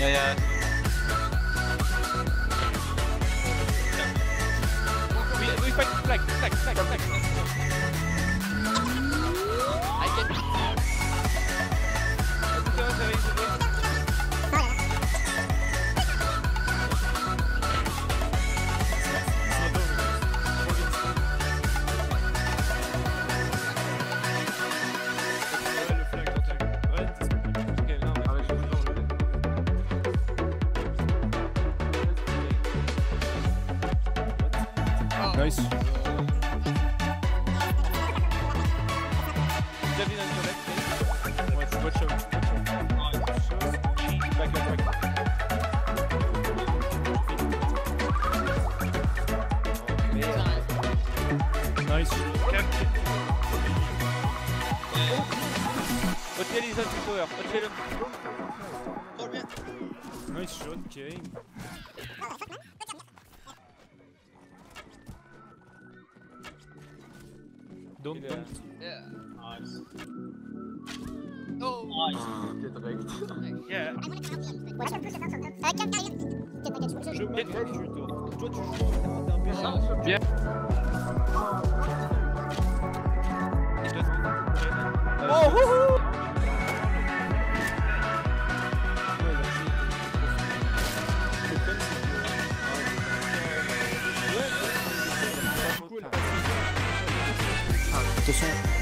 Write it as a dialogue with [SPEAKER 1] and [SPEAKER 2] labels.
[SPEAKER 1] Yeah, yeah. Back.
[SPEAKER 2] Nice.
[SPEAKER 1] Retirez les autres tower, retirez le.
[SPEAKER 2] Nice shot, Kane. Don't, don't. Yeah.
[SPEAKER 3] Nice.
[SPEAKER 4] Oh!
[SPEAKER 3] Nice.
[SPEAKER 1] Yeah.
[SPEAKER 2] Je mets. Toi, tu joues. Attention.